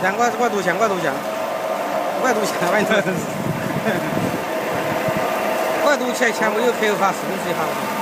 钱，我我录像，我录像，我录像，反正，我录起来前我有客户发视频最好。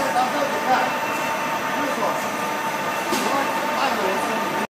Olha só.